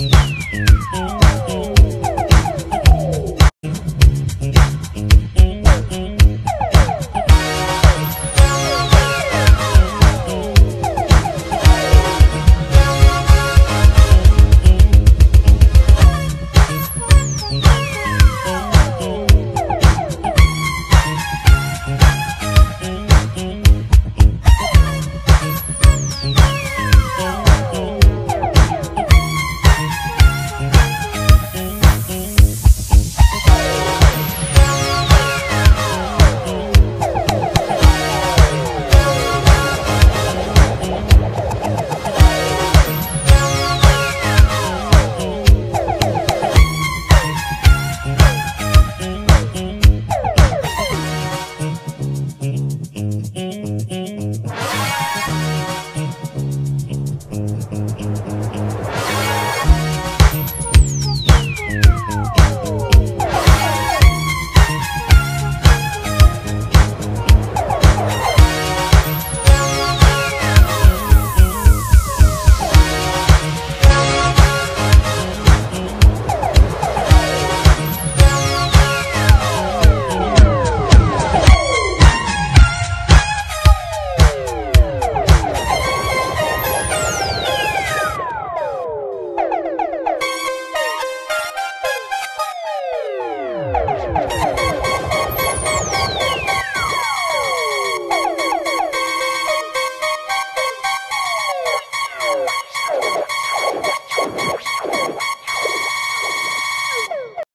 Mm-hmm.